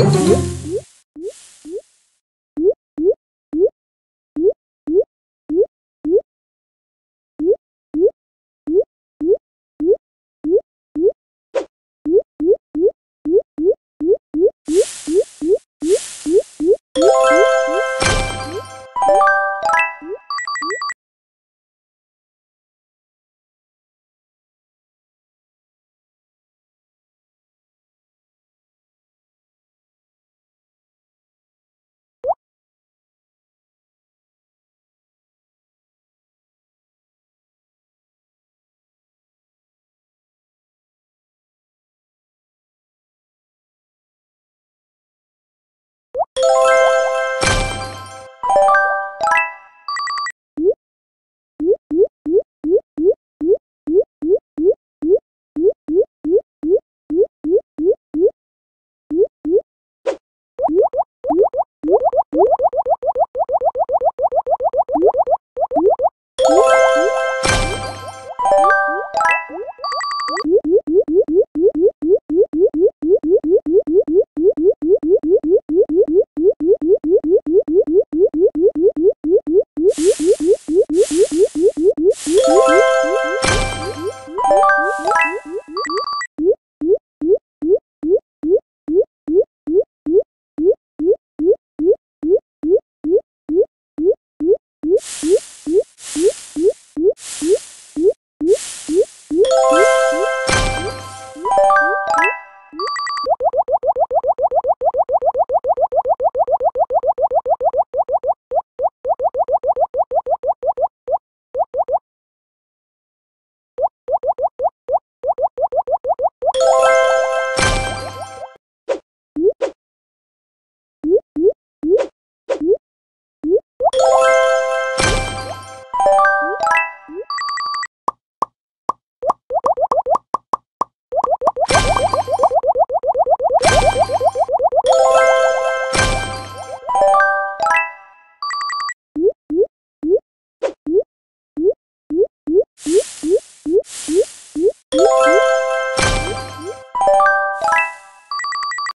Woo! Bye.